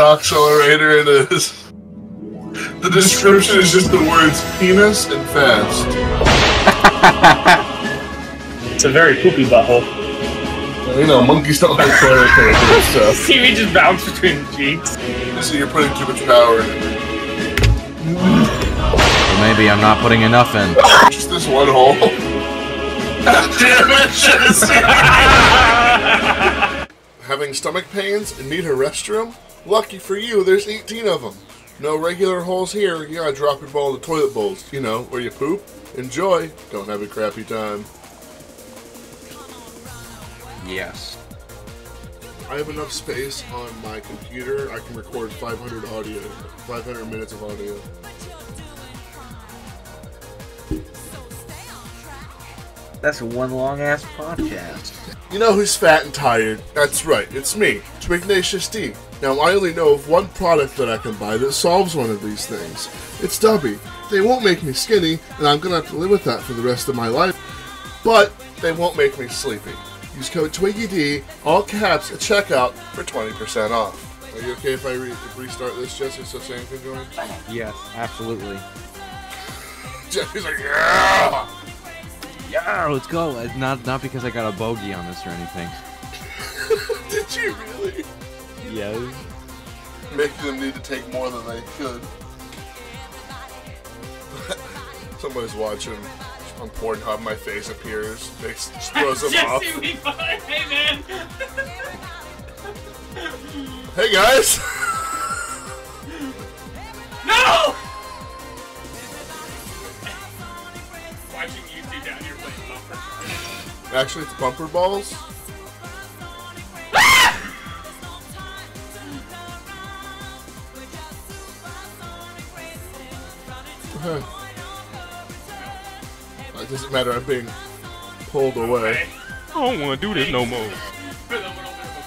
accelerator it is. The description is just the words penis and fast. It's a very poopy butthole. You know, monkeys don't have toilet paper and stuff. See me just bounce between the cheeks. So you're putting too much power in it. Or maybe I'm not putting enough in. Just this one hole. Damn it, Jesse! Having stomach pains and need a restroom? Lucky for you, there's 18 of them. No regular holes here. You gotta drop your ball in the toilet bowls. You know, where you poop. Enjoy. Don't have a crappy time. Yes. I have enough space on my computer. I can record 500 audio, 500 minutes of audio. That's one long ass podcast. You know who's fat and tired? That's right, it's me, Twiggnacious D. Now, I only know of one product that I can buy that solves one of these things. It's Dubby. They won't make me skinny, and I'm gonna have to live with that for the rest of my life, but they won't make me sleepy. Use code TwiggyD, all caps, at checkout for 20% off. Are you okay if I re- restart this, Jesse, so Sam can join? Yes, absolutely. Jesse's like, yeah! Yeah, let's go. Uh, Not not because I got a bogey on this or anything. Did you really? Yes. Making them need to take more than they could. Somebody's watching on Pornhub. My face appears. They s- just throws them off. Jesse, we fine. Hey, man. Hey guys! Watching you two down here playing bumper. Actually, it's bumper balls. Okay. It doesn't matter. I'm being pulled away. I don't want to do this no more. With a little bit of a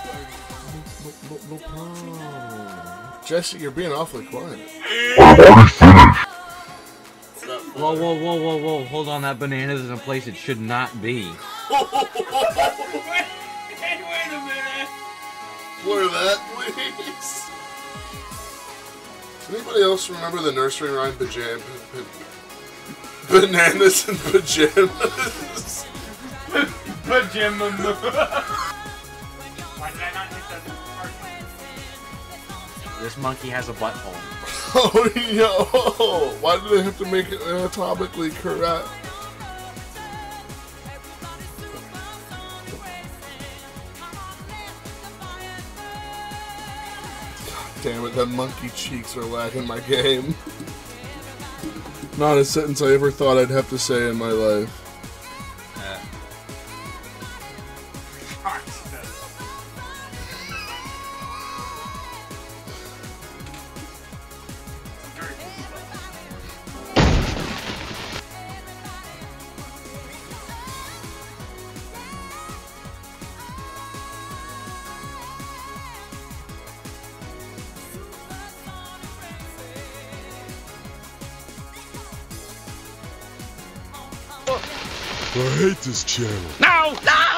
push. No, no, no problem. Jesse, you're being awfully quiet. Whoa, whoa, whoa, whoa, whoa! Hold on, that banana's in a place it should not be. Wait, hey, wait a minute. Blur that, please. Anybody else remember the nursery rhyme pajam- pa- bananas and pajamas? Pajama. This monkey has a butthole. Oh no! Why do they have to make it anatomically correct? God damn it, the monkey cheeks are lagging my game. Not a sentence I ever thought I'd have to say in my life. I hate this channel. No! No!